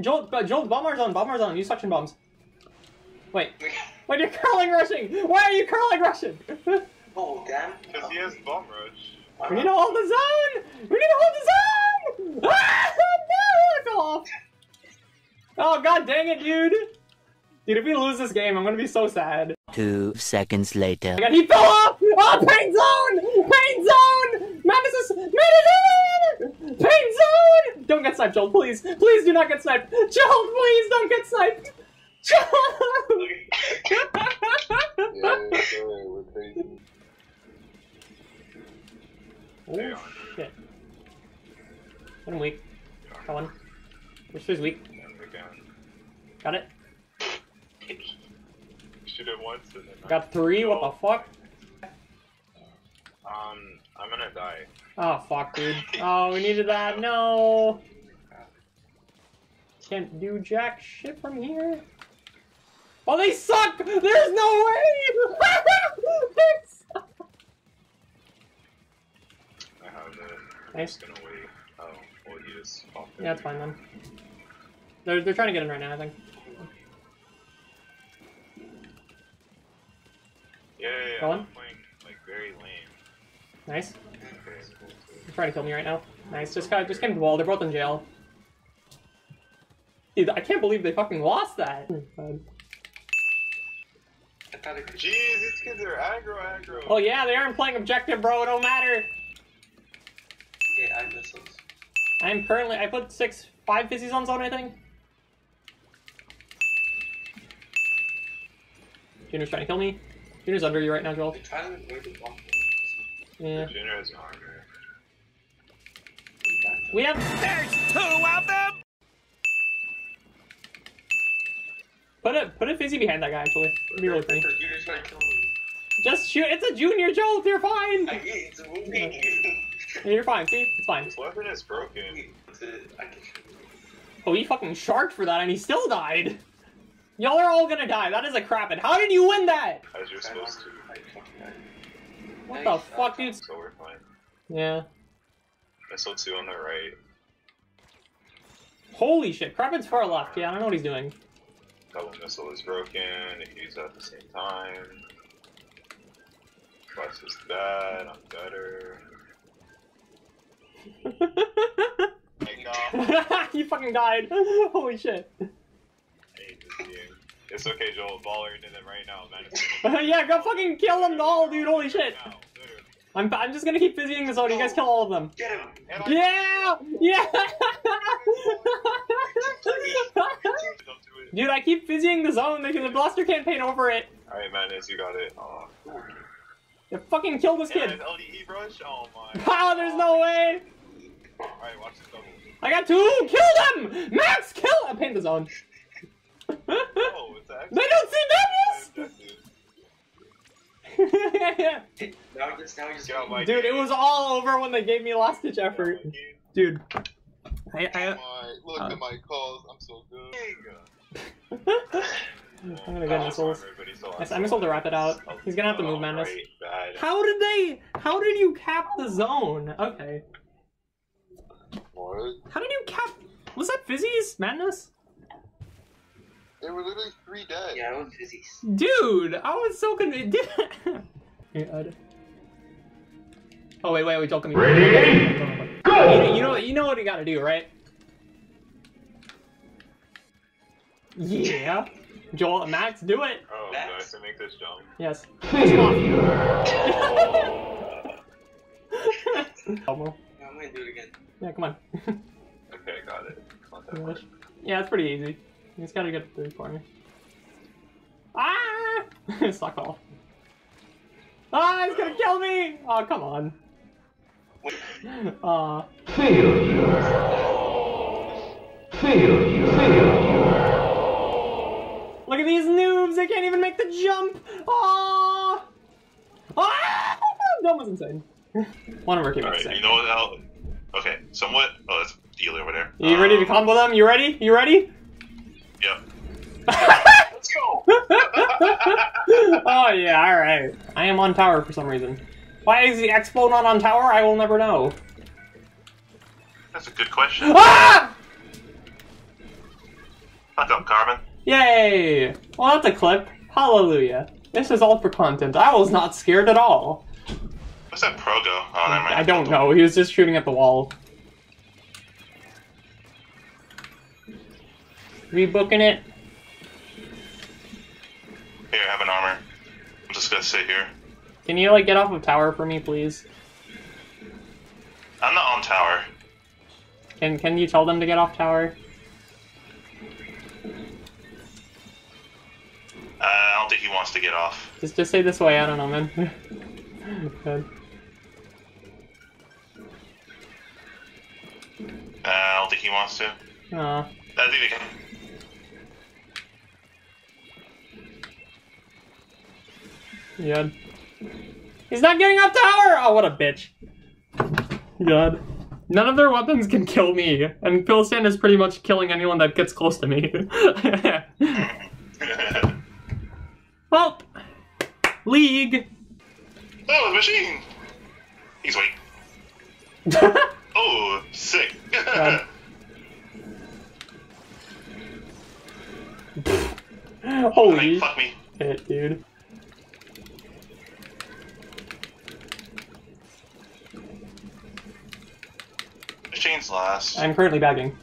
Joel, Joel, bomb our zone, bomb our zone. Use suction bombs. Wait, wait, you're curling rushing. Why are you curling rushing? Oh, damn. Because he has bomb rush. we need to hold the zone. We need to hold the zone. Ah, no, I fell off. Oh god, dang it, dude. Dude, if we lose this game, I'm gonna be so sad. Two seconds later. God, he fell off! Oh, pain zone! Pain zone! Madness is... Madness! Pain zone! Don't get sniped, Joel, please. Please do not get sniped. Joel, please don't get sniped. Joel! Yeah, sorry, we're crazy. oh, shit. I'm weak. Got one. Which is weak. Got it. Shoot it once and then. Got three, what the fuck? Um, I'm gonna die. Oh, fuck, dude. Oh, we needed that. No! Can't do jack shit from here. Oh, they suck! There's no way! They suck. I have it. Nice. just gonna wait. Oh, well, you just. Yeah, it's fine then. They're, they're trying to get in right now, I think. Yeah, yeah, yeah. Go on. I'm playing like very lame. Nice. Trying to kill me right now. Nice. Just got just came to the wall. They're both in jail. Dude, I can't believe they fucking lost that. Hmm, I thought it could. Jeez, these kids are aggro, aggro. Oh yeah, they aren't playing objective, bro. It don't matter. Yeah, I missiles. I'm currently. I put six, five fizzies on zone. I think. Junior's trying to kill me. Junior's under you right now, Joel. They try to avoid the bomb. Yeah. Junior has armor. We have. There's two of them! Put a put a fizzy behind that guy. Actually, It'd be really funny. Just trying to kill me. Just shoot. It's a junior, Joel. You're fine. It's moving. You're fine. See, it's fine. This weapon is broken. It's a- I can shoot you. Oh, he fucking sharked for that, and he still died. Y'all are all gonna die. That is a crap. And how did you win that? As you're supposed to. I fucking died. What the fuck, dude? So we're fine. Yeah. Missile 2 on the right. Holy shit. Kraken's far left. Yeah, I don't know what he's doing. Double missile is broken. Use at the same time. Flex is bad. I'm better. You fucking died. Holy shit. I hate this game. It's okay, Joel. Baller into them right now, man. yeah, go fucking kill them all, dude. Holy shit. Literally. I'm, I'm just gonna keep fizzying this out. You guys kill all of them. Get him! Yeah! Yeah! Don't do it. Dude, I keep fizzying the zone because the blaster can't paint over it. Alright, Madness, you got it. Oh. You fucking kill this Yeah, kid. LDE brush? Oh my. Wow, ah, there's no way. Alright, watch this double. I got two. Kill them. Max, kill. I paint the zone. Oh, it's actually. They don't see madness. Now just, now just. Get out my Dude, it was all over when they gave me last ditch effort. my. Dude, I, My, I, look Uh. at my calls. I'm so good. I'm gonna get Oh, missiles. armor, but he still I- has I missile to wrap it out. Oh, He's gonna have to move oh, Madness. right. How did they? How did you cap the zone? Okay. What? How did you cap? Was that Fizzy's madness? They were literally three dead. Yeah, it was busy. Dude, I was so convinced. God. Oh wait, wait, wait, Joel, come here. Ready? Go! You, you know, you know what you gotta do, right? Yeah. Joel, Max, do it. Oh, do I have Max. to make this jump? Yes. Come on. Elbow. I'm gonna do it again. yeah, come on. Okay, got it. It's not that English. much. Yeah, it's pretty easy. You just gotta get through for me. Ah! Suck off. Ah, he's gonna kill me! Oh, come on. Aw. Look at these noobs! They can't even make the jump! Ah! Ah! That was insane. One of our teammates Alright, sick. you know what now? Okay, somewhat. Oh, that's Dealer over there. You ready to Um, combo them? You ready? You ready? Let's go! oh yeah, alright. I am on tower for some reason. Why is the Expo not on tower? I will never know. That's a good question. Ah! Fuck up, Carmen. Yay! Well, that's a clip. Hallelujah. This is all for content. I was not scared at all. What's that pro go? Oh, never mind. I don't know. He was just shooting at the wall. Rebooking it. Here, have an armor. I'm just gonna sit here. Can you like get off of tower for me, please? I'm not on tower. Can Can you tell them to get off tower? Uh, I don't think he wants to get off. Just Just say this way. I don't know, man. Good. Uh, I don't think he wants to. Aw. I think they can. God. He's not getting off tower! Oh, what a bitch. God. None of their weapons can kill me, and Philstan is pretty much killing anyone that gets close to me. well, League. oh, the machine! He's weak. Oh, sick. God. Holy Like, fuck me. shit, dude. Last. I'm currently bagging.